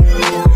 love.